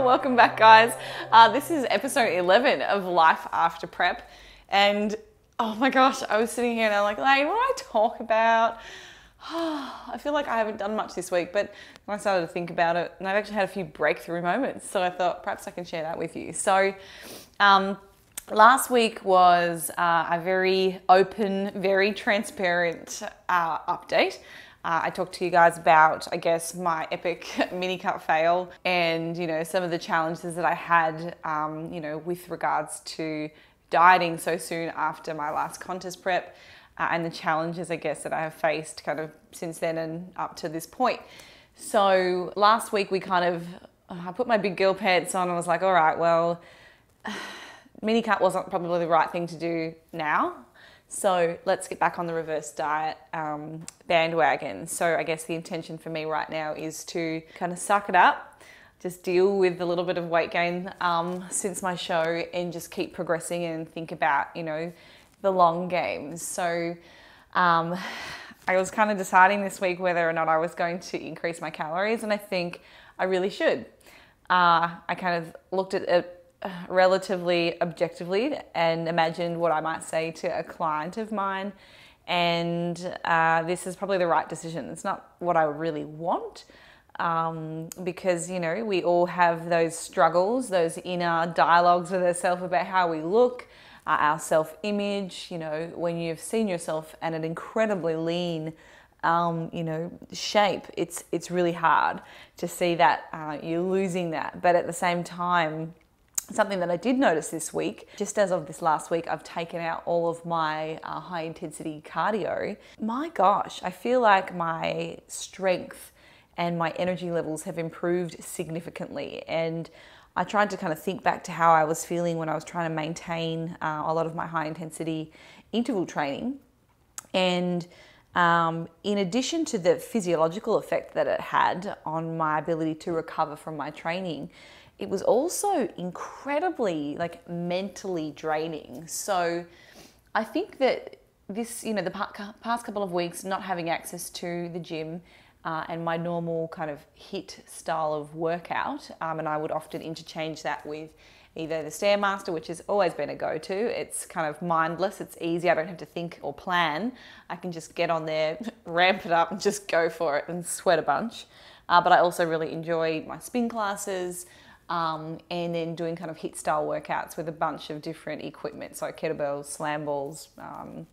Welcome back, guys. Uh, this is episode 11 of Life After Prep. And oh my gosh, I was sitting here and I'm like, Layne, what do I talk about? I feel like I haven't done much this week, but I started to think about it and I've actually had a few breakthrough moments. So I thought perhaps I can share that with you. So, um, last week was uh, a very open, very transparent uh, update. Uh, I talked to you guys about, I guess, my epic mini cut fail and, you know, some of the challenges that I had, um, you know, with regards to dieting so soon after my last contest prep uh, and the challenges, I guess, that I have faced kind of since then and up to this point. So last week we kind of, I put my big girl pants on and was like, all right, well, mini cut wasn't probably the right thing to do now. So let's get back on the reverse diet um, bandwagon. So I guess the intention for me right now is to kind of suck it up, just deal with a little bit of weight gain um, since my show, and just keep progressing and think about you know the long games. So um, I was kind of deciding this week whether or not I was going to increase my calories, and I think I really should. Uh, I kind of looked at it relatively objectively and imagined what I might say to a client of mine. And uh, this is probably the right decision. It's not what I really want. Um, because you know we all have those struggles, those inner dialogues with ourselves about how we look, uh, our self-image. You know, when you've seen yourself at an incredibly lean, um, you know, shape, it's it's really hard to see that uh, you're losing that. But at the same time, Something that I did notice this week, just as of this last week, I've taken out all of my uh, high intensity cardio. My gosh, I feel like my strength and my energy levels have improved significantly. And I tried to kind of think back to how I was feeling when I was trying to maintain uh, a lot of my high intensity interval training. And um, in addition to the physiological effect that it had on my ability to recover from my training, it was also incredibly like mentally draining. So I think that this, you know, the past couple of weeks, not having access to the gym uh, and my normal kind of HIIT style of workout, um, and I would often interchange that with either the Stairmaster, which has always been a go to. It's kind of mindless, it's easy, I don't have to think or plan. I can just get on there, ramp it up, and just go for it and sweat a bunch. Uh, but I also really enjoy my spin classes um, and then doing kind of HIIT style workouts with a bunch of different equipment, so kettlebells, slam balls, um,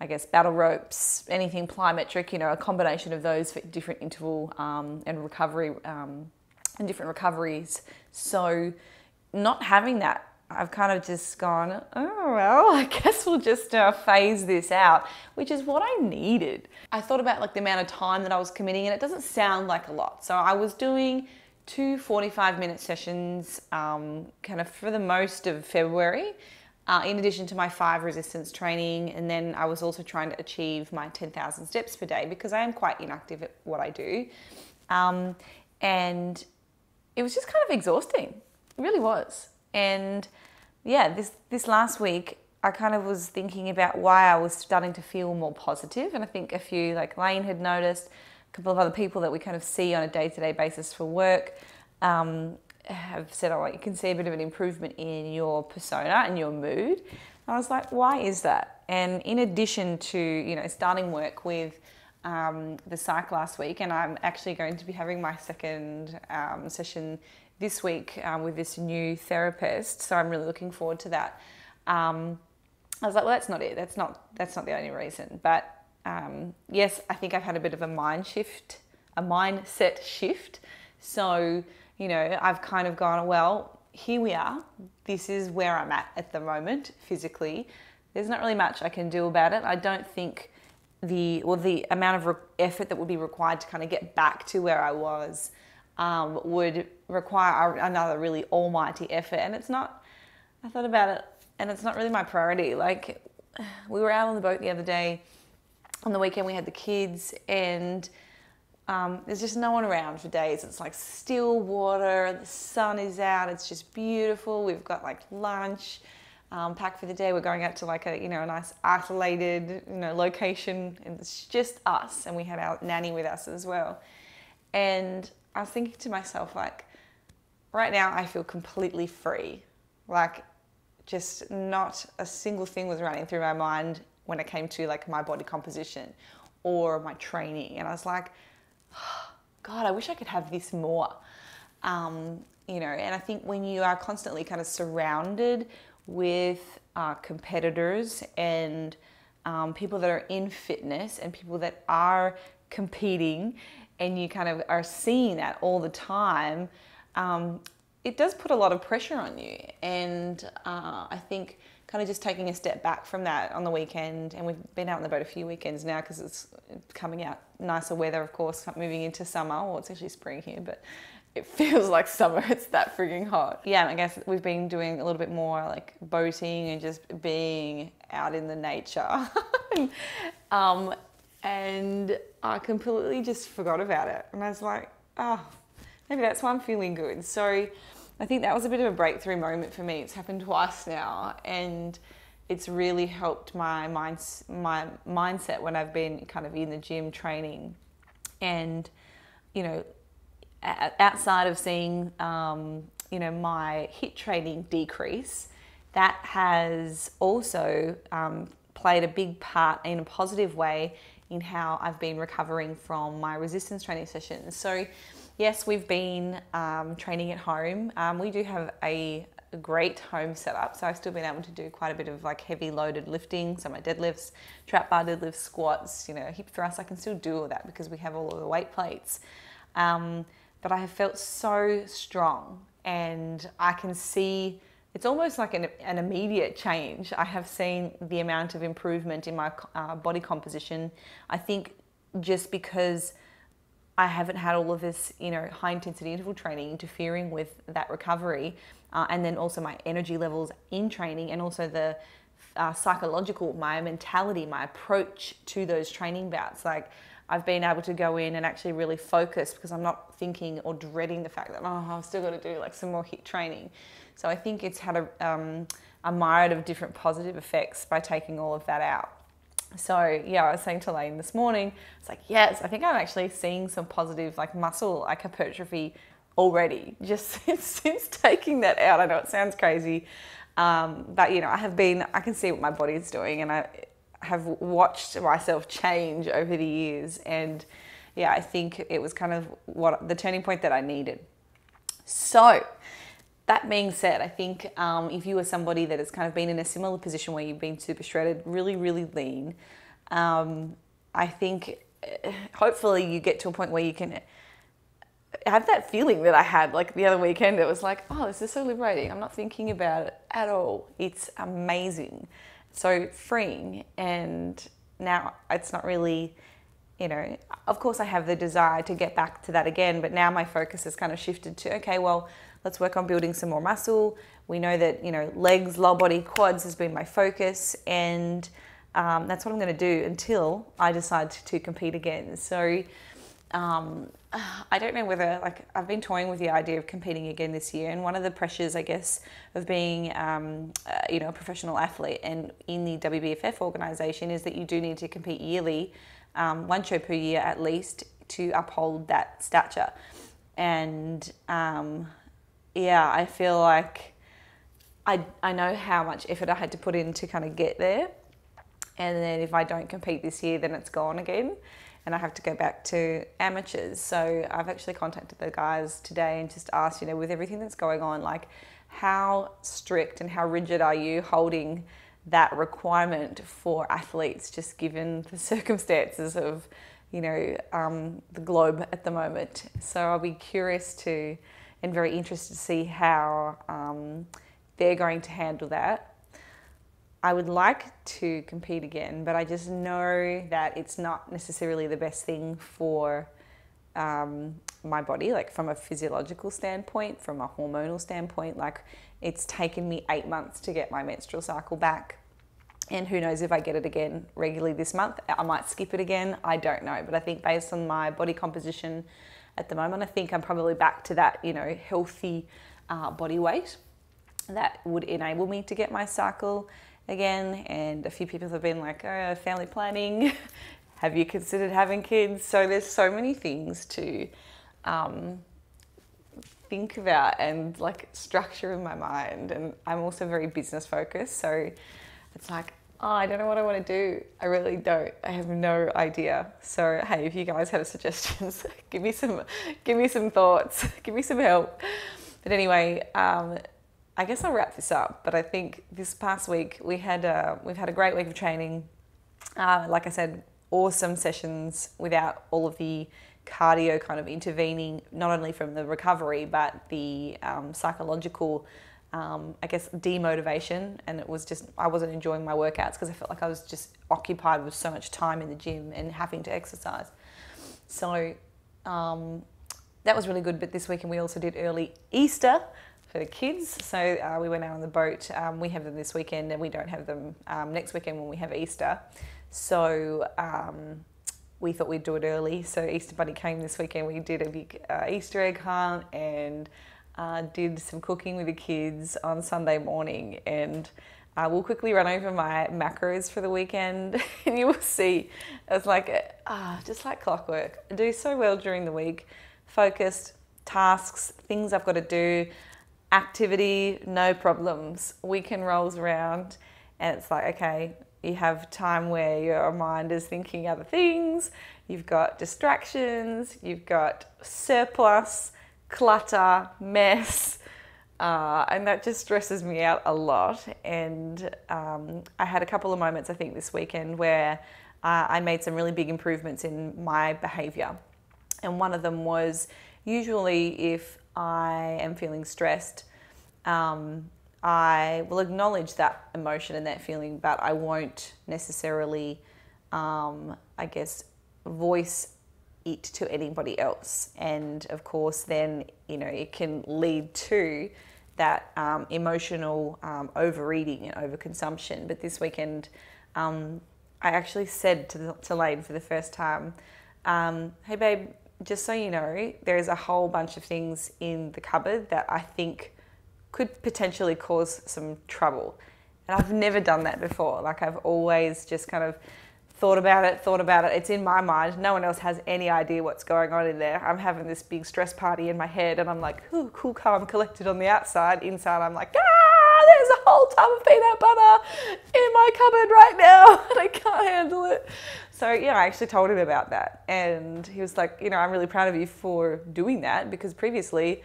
I guess battle ropes, anything plyometric, you know, a combination of those for different interval um, and recovery um, and different recoveries. So, not having that, I've kind of just gone, oh, well, I guess we'll just uh, phase this out, which is what I needed. I thought about like the amount of time that I was committing, and it doesn't sound like a lot. So, I was doing two 45 minute sessions um, kind of for the most of February. Uh, in addition to my five resistance training, and then I was also trying to achieve my 10,000 steps per day because I am quite inactive at what I do. Um, and it was just kind of exhausting. It really was. And yeah, this, this last week, I kind of was thinking about why I was starting to feel more positive, and I think a few, like Layne had noticed, couple of other people that we kind of see on a day to day basis for work um, have said, oh, you can see a bit of an improvement in your persona and your mood. And I was like, why is that? And in addition to, you know, starting work with um, the psych last week, and I'm actually going to be having my second um, session this week um, with this new therapist. So I'm really looking forward to that. Um, I was like, well, that's not it. That's not that's not the only reason. But um, yes, I think I've had a bit of a mind shift, a mindset shift. So, you know, I've kind of gone, well, here we are. This is where I'm at at the moment physically. There's not really much I can do about it. I don't think the well the amount of effort that would be required to kind of get back to where I was um, would require another really almighty effort. And it's not. I thought about it, and it's not really my priority. Like we were out on the boat the other day on the weekend we had the kids and um, there's just no one around for days. It's like still water, the sun is out, it's just beautiful. We've got like lunch um, packed for the day. We're going out to like a you know a nice isolated you know location, and it's just us. And we had our nanny with us as well. And I was thinking to myself like, right now I feel completely free. Like just not a single thing was running through my mind when it came to like my body composition or my training. And I was like, God, I wish I could have this more. Um, you know, and I think when you are constantly kind of surrounded with uh, competitors and um, people that are in fitness and people that are competing, and you kind of are seeing that all the time, um, it does put a lot of pressure on you. And uh, I think kind of just taking a step back from that on the weekend, and we've been out on the boat a few weekends now because it's coming out nicer weather, of course, moving into summer. Well, it's actually spring here, but it feels like summer. It's that freaking hot. Yeah, I guess we've been doing a little bit more like boating and just being out in the nature. um, and I completely just forgot about it. And I was like, oh, maybe that's why I'm feeling good. So I think that was a bit of a breakthrough moment for me. It's happened twice now, and it's really helped my mind, my mindset when I've been kind of in the gym training, and you know, outside of seeing um, you know my HIIT training decrease, that has also um, played a big part in a positive way in how I've been recovering from my resistance training sessions. So Yes, we've been um, training at home. Um, we do have a great home setup, so I've still been able to do quite a bit of like heavy loaded lifting. So my deadlifts, trap bar deadlifts, squats, you know, hip thrusts. I can still do all that because we have all of the weight plates. Um, but I have felt so strong, and I can see it's almost like an, an, immediate change. I have seen the amount of improvement in my uh, body composition. I think just because I haven't had all of this, you know, high intensity interval training interfering with that recovery, uh, and then also my energy levels in training, and also the uh, psychological, my mentality, my approach to those training bouts. Like I've been able to go in and actually really focus because I'm not thinking or dreading the fact that oh I've still got to do like some more HIIT training. So I think it's had a um, a myriad of different positive effects by taking all of that out. So yeah, I was saying to Layne this morning, it's like, yes, I think I'm actually seeing some positive like muscle like hypertrophy already just since, since taking that out. I know it sounds crazy, um, but you know, I have been, I can see what my body is doing and I have watched myself change over the years. And yeah, I think it was kind of what the turning point that I needed. So that being said, I think um, if you are somebody that has kind of been in a similar position where you've been super shredded, really, really lean, um, I think uh, hopefully you get to a point where you can have that feeling that I had like the other weekend. It was like, oh, this is so liberating. I'm not thinking about it at all. It's amazing. So freeing. And now it's not really, you know, of course I have the desire to get back to that again, but now my focus has kind of shifted to, okay, well, Let's work on building some more muscle. We know that, you know, legs, lower body, quads has been my focus. And um, that's what I'm going to do until I decide to, compete again. So um, I don't know whether, like, I've been toying with the idea of competing again this year. And one of the pressures, I guess, of being, um, uh, you know, a professional athlete and in the WBFF organization is that you do need to compete yearly, um, one show per year at least, to uphold that stature. And um, yeah, I feel like I, I know how much effort I had to put in to kind of get there. And then if I don't compete this year, then it's gone again. And I have to go back to amateurs. So I've actually contacted the guys today and just asked, you know, with everything that's going on, like how strict and how rigid are you holding that requirement for athletes, just given the circumstances of, you know, um, the globe at the moment. So I'll be curious to and very interested to see how um, they're going to handle that. I would like to compete again, but I just know that it's not necessarily the best thing for um, my body, like from a physiological standpoint, from a hormonal standpoint. Like it's taken me eight months to get my menstrual cycle back. And who knows if I get it again regularly this month. I might skip it again. I don't know. But I think based on my body composition, at the moment. I think I'm probably back to that, you know, healthy uh, body weight that would enable me to get my cycle again. And a few people have been like, oh, family planning. have you considered having kids? So there's so many things to um, think about and like structure in my mind. And I'm also very business focused. So it's like, oh, I don't know what I want to do. I really don't. I have no idea. So hey, if you guys have suggestions, give me some, give me some thoughts, give me some help. But anyway, um, I guess I'll wrap this up. But I think this past week we had a, we've had a great week of training. Uh, like I said, awesome sessions without all of the cardio kind of intervening, not only from the recovery but the um, psychological um, I guess, demotivation. And it was just, I wasn't enjoying my workouts because I felt like I was just occupied with so much time in the gym and having to exercise. So um, that was really good. But this weekend we also did early Easter for the kids. So uh, we went out on the boat. Um, we have them this weekend and we don't have them um, next weekend when we have Easter. So um, we thought we'd do it early. So Easter Bunny came this weekend. We did a big uh, Easter egg hunt and uh, did some cooking with the kids on Sunday morning and uh, we'll quickly run over my macros for the weekend and you will see. It's like ah, just like clockwork. I do so well during the week, focused, tasks, things I've got to do, activity, no problems. Weekend rolls around and it's like, okay, you have time where your mind is thinking other things, you've got distractions, you've got surplus, clutter, mess, uh, and that just stresses me out a lot. And um, I had a couple of moments, I think, this weekend where uh, I made some really big improvements in my behavior. And one of them was usually if I am feeling stressed, um, I will acknowledge that emotion and that feeling, but I won't necessarily, um, I guess, voice it to anybody else. And of course, then, you know, it can lead to that um, emotional um, overeating and overconsumption. But this weekend, um, I actually said to, the, to Layne for the first time, um, hey, babe, just so you know, there's a whole bunch of things in the cupboard that I think could potentially cause some trouble. And I've never done that before. Like, I've always just kind of thought about it, thought about it. It's in my mind. No one else has any idea what's going on in there. I'm having this big stress party in my head, and I'm like, ooh, cool, calm, collected on the outside. Inside, I'm like, ah, there's a whole tub of peanut butter in my cupboard right now, and I can't handle it. So, yeah, I actually told him about that. And he was like, you know, I'm really proud of you for doing that because previously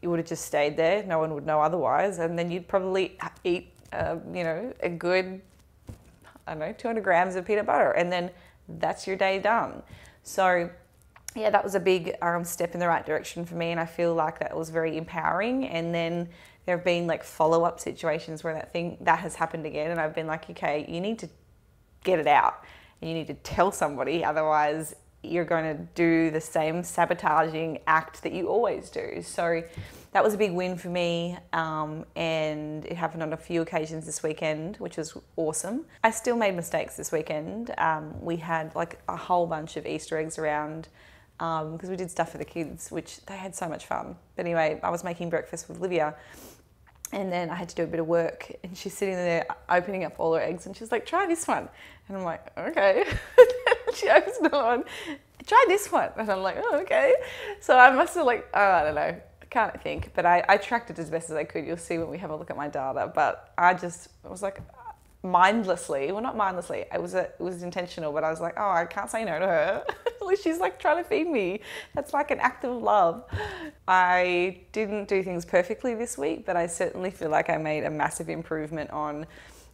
you would have just stayed there. No one would know otherwise. And then you'd probably eat, uh, you know, a good I don't know, 200 grams of peanut butter, and then that's your day done. So, yeah, that was a big um, step in the right direction for me, and I feel like that was very empowering. And then there have been like follow up situations where that thing that has happened again, and I've been like, okay, you need to get it out, and you need to tell somebody, otherwise you're going to do the same sabotaging act that you always do. So that was a big win for me, um, and it happened on a few occasions this weekend, which was awesome. I still made mistakes this weekend. Um, we had like a whole bunch of Easter eggs around because um, we did stuff for the kids, which they had so much fun. But anyway, I was making breakfast with Livia. And then I had to do a bit of work, and she's sitting there opening up all her eggs, and she's like, "Try this one," and I'm like, "Okay." she opens another one. Try this one, and I'm like, "Oh, okay." So I must have like, oh, I don't know, can't think, but I, I tracked it as best as I could. You'll see when we have a look at my data. But I just was like mindlessly, well, not mindlessly. It was a, it was intentional, but I was like, oh, I can't say no to her. She's like trying to feed me. That's like an act of love. I didn't do things perfectly this week, but I certainly feel like I made a massive improvement on,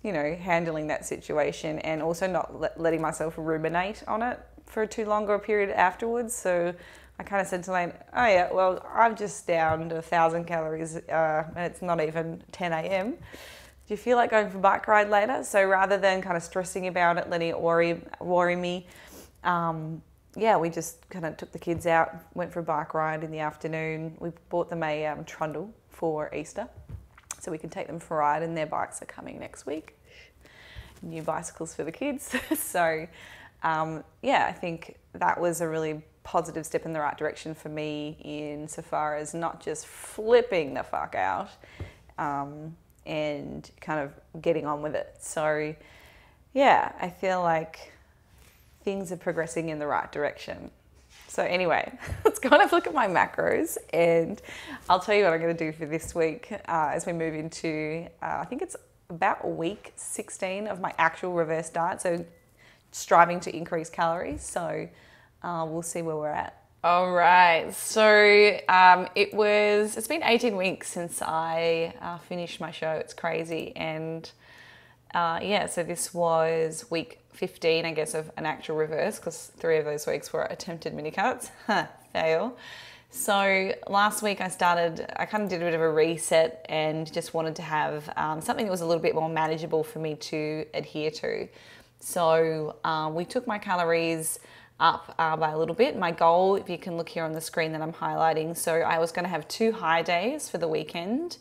you know, handling that situation and also not let, letting myself ruminate on it for too longer a period afterwards. So I kind of said to Layne, oh yeah, well, I've just downed a thousand calories uh, and it's not even 10 a.m. Do you feel like going for a bike ride later? So rather than kind of stressing about it, letting it worry, worry me, um, yeah, we just kind of took the kids out, went for a bike ride in the afternoon. We bought them a um, trundle for Easter so we can take them for a ride, and their bikes are coming next week. New bicycles for the kids. so, um, yeah, I think that was a really positive step in the right direction for me insofar as not just flipping the fuck out um, and kind of getting on with it. So, yeah, I feel like things are progressing in the right direction. So anyway, let's go and have a look at my macros, and I'll tell you what I'm going to do for this week uh, as we move into. Uh, I think it's about week 16 of my actual reverse diet. So striving to increase calories. So uh, we'll see where we're at. All right. So um, it was. It's been 18 weeks since I uh, finished my show. It's crazy, and uh, yeah. So this was week 15, I guess, of an actual reverse because three of those weeks were attempted mini cuts. Fail. So last week I started. I kind of did a bit of a reset and just wanted to have um, something that was a little bit more manageable for me to adhere to. So uh, we took my calories up uh, by a little bit. My goal, if you can look here on the screen that I'm highlighting, so I was going to have two high days for the weekend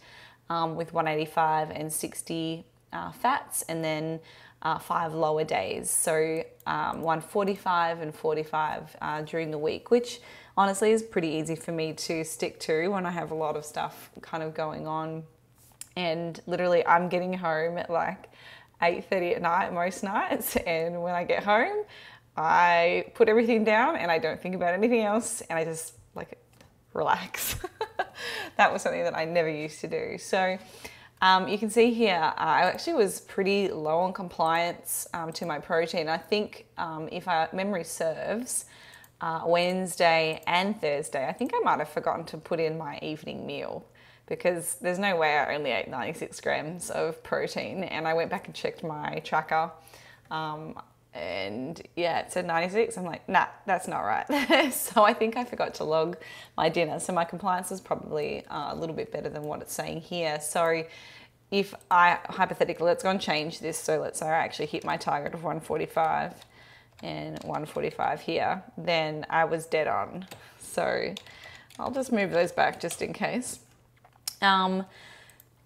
um, with 185 and 60 uh, fats, and then uh, five lower days. So um, 145 and 45 uh, during the week, which honestly is pretty easy for me to stick to when I have a lot of stuff kind of going on. And literally, I'm getting home at like 8:30 at night most nights, and when I get home, I put everything down and I don't think about anything else and I just like relax. that was something that I never used to do. So um, you can see here, uh, I actually was pretty low on compliance um, to my protein. I think um, if I, memory serves, uh, Wednesday and Thursday, I think I might have forgotten to put in my evening meal because there's no way I only ate 96 grams of protein. And I went back and checked my tracker. Um, and yeah, it said 96. I'm like, nah, that's not right. so I think I forgot to log my dinner. So my compliance is probably uh, a little bit better than what it's saying here. So if I, hypothetically, let's go and change this. So let's say I actually hit my target of 145 and 145 here, then I was dead on. So I'll just move those back just in case. Um,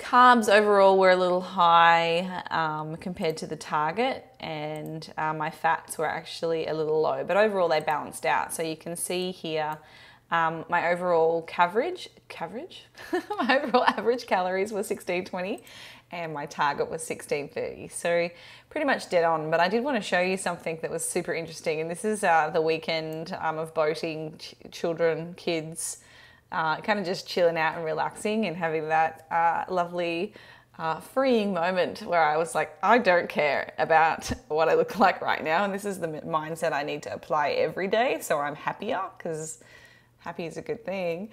Carbs overall were a little high um, compared to the target, and uh, my fats were actually a little low, but overall they balanced out. So you can see here um, my overall coverage, coverage, my overall average calories were 1620 and my target was 1630. So pretty much dead on. But I did want to show you something that was super interesting. And this is uh, the weekend um, of boating, ch- children, kids, uh, kind of just chilling out and relaxing and having that uh, lovely uh, freeing moment where I was like, I don't care about what I look like right now. And this is the mindset I need to apply every day so I'm happier because happy is a good thing.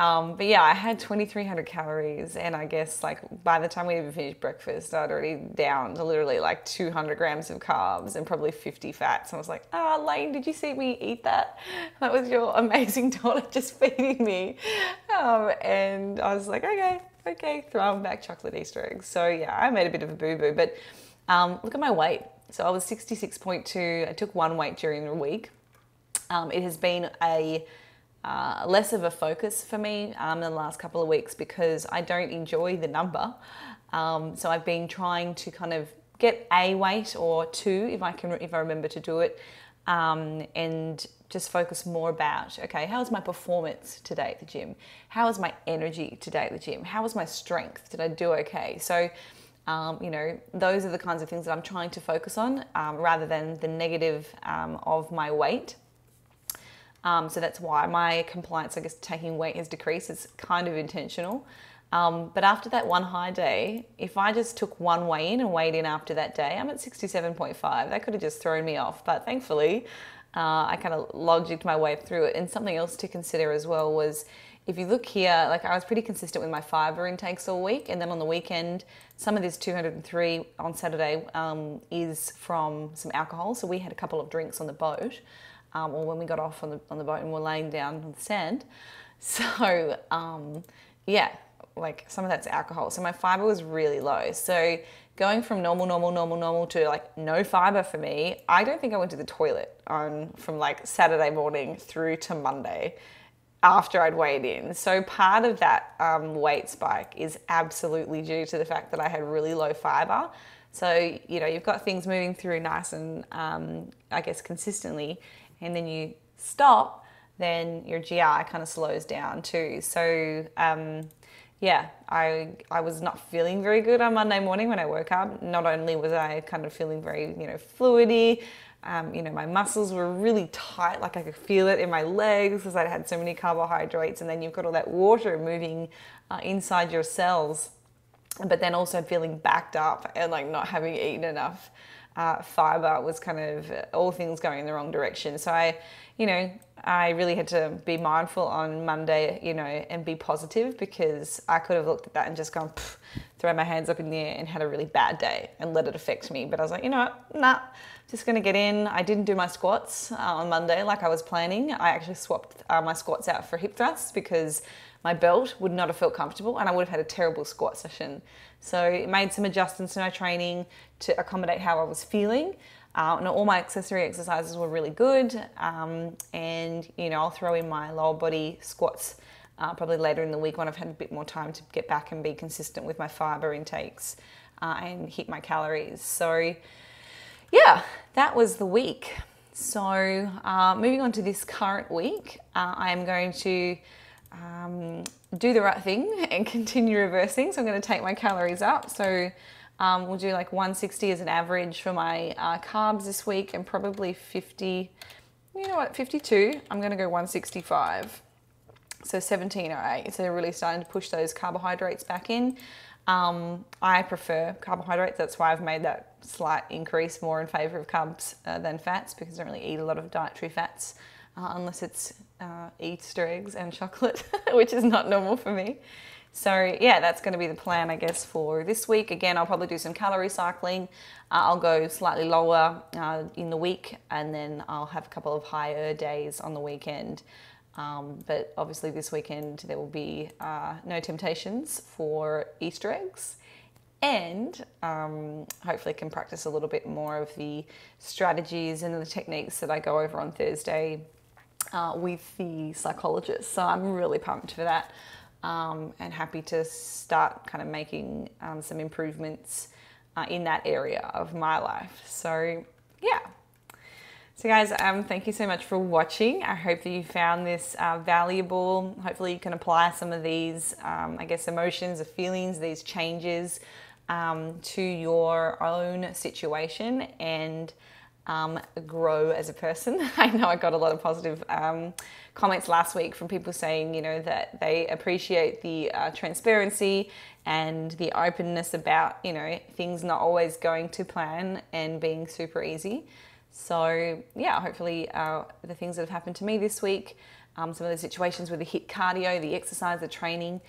Um, but yeah, I had 2,300 calories, and I guess like by the time we even finished breakfast, I'd already downed literally like 200 grams of carbs and probably 50 fats. And I was like, ah, oh, Layne, did you see me eat that? That was your amazing daughter just feeding me. Um, and I was like, okay, okay, throwing back chocolate Easter eggs. So yeah, I made a bit of a boo boo, but um, look at my weight. So I was 66.2. I took one weight during the week. Um, it has been a uh, less of a focus for me um, in the last couple of weeks because I don't enjoy the number. Um, so I've been trying to kind of get a weight or two if I can if I remember to do it, um, and just focus more about okay, how's my performance today at the gym? How is my energy today at the gym? How is my strength? Did I do okay? So. Um, you know, those are the kinds of things that I'm trying to focus on um, rather than the negative um, of my weight. Um, so that's why my compliance, I guess, taking weight has decreased. It's kind of intentional. Um, but after that one high day, if I just took one weigh in and weighed in after that day, I'm at 67.5. That could have just thrown me off. But thankfully, uh, I kind of logicked my way through it. And something else to consider as well was if you look here, like I was pretty consistent with my fiber intakes all week. And then on the weekend, some of this 203 on Saturday um, is from some alcohol. So we had a couple of drinks on the boat um, or when we got off on the, on the boat and were laying down on the sand. So, um, yeah, like some of that's alcohol. So my fiber was really low. So going from normal, normal, normal, normal to like no fiber for me, I don't think I went to the toilet on from like Saturday morning through to Monday after I'd weighed in. So part of that um, weight spike is absolutely due to the fact that I had really low fiber. So you know you've got things moving through nice and um, I guess consistently, and then you stop, then your GI kind of slows down too. So um, yeah, I I was not feeling very good on Monday morning when I woke up. Not only was I kind of feeling very you know fluidy, um, you know my muscles were really tight, like I could feel it in my legs because I'd had so many carbohydrates, and then you've got all that water moving uh, inside your cells, but then also feeling backed up and like not having eaten enough uh, fiber was kind of all things going in the wrong direction. So I, you know, I really had to be mindful on Monday, you know, and be positive because I could have looked at that and just gone, throw my hands up in the air and had a really bad day and let it affect me. But I was like, you know what, nah, just gonna get in. I didn't do my squats uh, on Monday like I was planning. I actually swapped uh, my squats out for hip thrusts because my belt would not have felt comfortable and I would have had a terrible squat session. So it made some adjustments to my training to accommodate how I was feeling. Uh, and all my accessory exercises were really good. Um, and you know, I'll throw in my lower body squats uh, probably later in the week when I've had a bit more time to get back and be consistent with my fiber intakes uh, and hit my calories. So yeah, that was the week. So uh, moving on to this current week, uh, I am going to um, do the right thing and continue reversing. So I'm going to take my calories up. So um, we'll do like 160 as an average for my uh, carbs this week and probably 50, you know what, 52. I'm going to go 165. So 1708. So really starting to push those carbohydrates back in. Um, I prefer carbohydrates. That's why I've made that slight increase more in favor of carbs uh, than fats because I don't really eat a lot of dietary fats uh, unless it's uh, Easter eggs and chocolate, which is not normal for me. So yeah, that's going to be the plan, I guess, for this week. Again, I'll probably do some calorie cycling. Uh, I'll go slightly lower uh, in the week, and then I'll have a couple of higher days on the weekend. Um, but obviously, this weekend there will be uh, no temptations for Easter eggs, and um, hopefully can practice a little bit more of the strategies and the techniques that I go over on Thursday uh, with the psychologist. So I'm really pumped for that um, and happy to start kind of making um, some improvements uh, in that area of my life. So, yeah. So, guys, um, thank you so much for watching. I hope that you found this uh, valuable. Hopefully, you can apply some of these, um, I guess, emotions or feelings, these changes um, to your own situation and um, grow as a person. I know I got a lot of positive um, comments last week from people saying, you know, that they appreciate the uh, transparency and the openness about, you know, things not always going to plan and being super easy. So, yeah, hopefully, uh, the things that have happened to me this week, um, some of the situations with the HIIT cardio, the exercise, the training,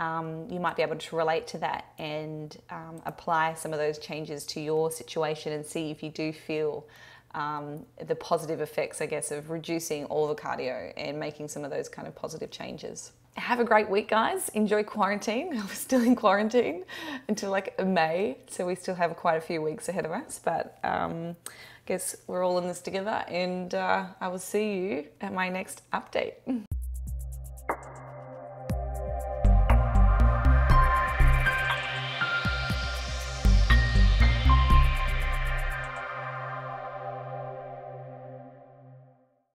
um, you might be able to relate to that and um, apply some of those changes to your situation and see if you do feel um, the positive effects, I guess, of reducing all the cardio and making some of those kind of positive changes. Have a great week, guys. Enjoy quarantine. We're still in quarantine until like May, so we still have quite a few weeks ahead of us. But um, guess we're all in this together, and uh, I will see you at my next update.